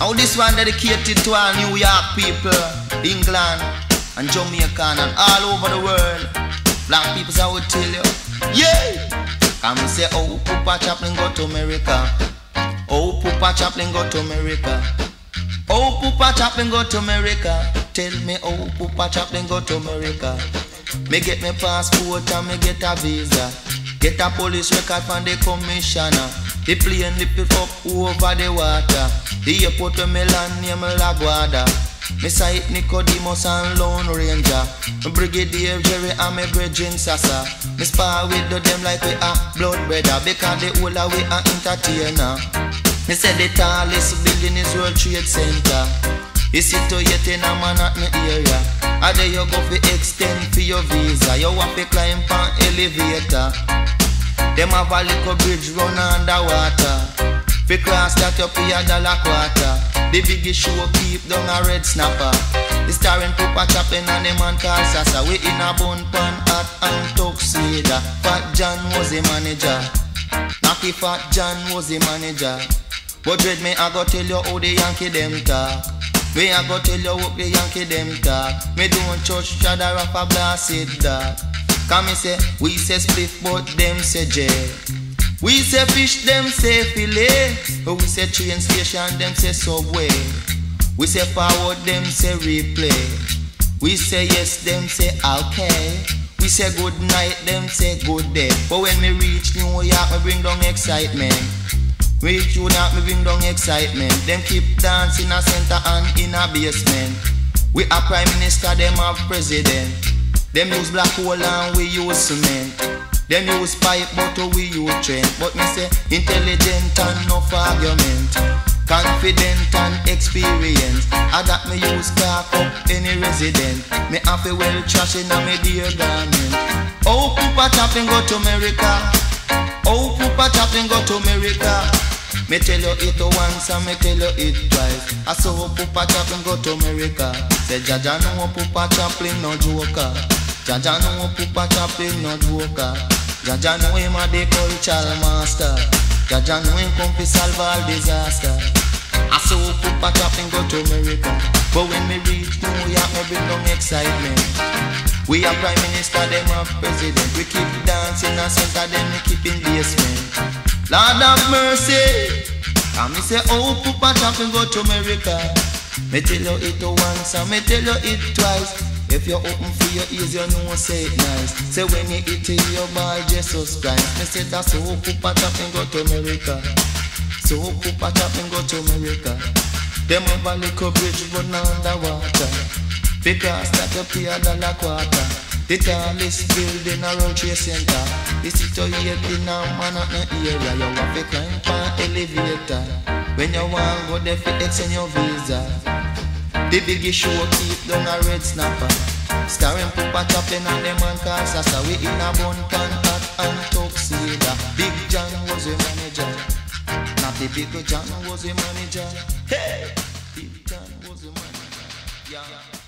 Now this one dedicated to all New York people, England and Jamaica and all over the world. Black people, I would tell you, yeah. Come say, oh, Papa Chaplin go to America. Oh, Papa Chaplin go to America. Oh, Papa Chaplin go to America. Tell me, oh, Papa Chaplin go to America. Me get me passport and me get a visa. Get a police record from the commissioner. The plane lift it up over the water. The airport where me land near me. Me sight Nicodemus and Lone Ranger. Me Brigadier Jerry and me brethren Sasa. Me spar with the them like we are blood brother because the whole of we are entertainer. Me say the tallest building is World Trade Center. You situated in a Manhattan area. And there you go for extend for your visa. You want to climb elevator. Them have a little bridge run underwater. Cross that you pay a dollar quarter. The biggest show keep down a red snapper. The starring Papa Chaplin and the man called Sasa. We in a bun pan hat and tuxedo. Fat John was the manager. Knocky Fat John was the manager. But dread me, I go tell you how the Yankee them talk. Me I go tell you what the Yankee them talk. Me don't church shadow of a blasted dark. Come me say, we say spliff, but them say jail. We say fish, them say fillet. We say train station, them say subway. We say forward, them say replay. We say yes, them say okay. We say good night, them say good day. But when me reach New York, me bring down excitement. Reach New York, me bring down excitement. Them keep dancing a center and in a basement. We a prime minister, them have president. Them use black hole and we use cement. Them use pipe but we use train. But me say intelligent and enough argument. Confident and experienced. I got me use clock up any resident. Me have a well trash in a me dear garment. Oh, Papa Chaplin go to America. Oh, Papa Chaplin go to America. Me tell you it once and me tell you it twice. I saw Papa Chaplin go to America. Say Jaja no Papa Chaplin no joker. Jaja no Papa Chaplin no joker. Jaja know him a the cultural master. Jaja know him come to solve all disaster. I saw Papa Chaplin go to America. But when me reach New York, me bring down excitement. We are prime minister, them are president. We keep dancing a center, then we keep in basement. Lord of mercy. And me say, oh, Papa Chaplin go to America. Me tell you it once and me tell you it twice. If you're open for your ears, you know say it nice. Say when you eat it, your boy Jesus Christ. Me say that's so Papa Chaplin go to America. So Papa Chaplin go to America. Them have a little bridge run underwater. Because that you pay a dollar quarter. The tallest building a World Trade Center. The situated in a Manhattan area. You have to climb an elevator. When you want go there for extend your visa. The biggest show keep down a red snapper. Starring Papa Chaplin and them man called Sasa. We in a bun hat and tuxedo. Big John was a manager. Not the big John was a manager. Hey! Big John was a manager. Yeah.